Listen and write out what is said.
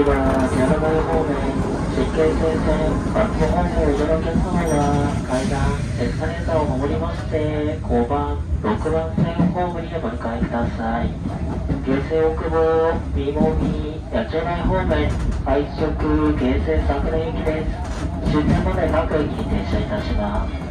次は寺田方面新京線線バックホお乗りのお客様は階段エスカレーターを守りまして5番6番線ホームにお乗り換えください。京成大久保三も八丁代方面愛知直京成桜行きです。終点まで各駅に停車いたします。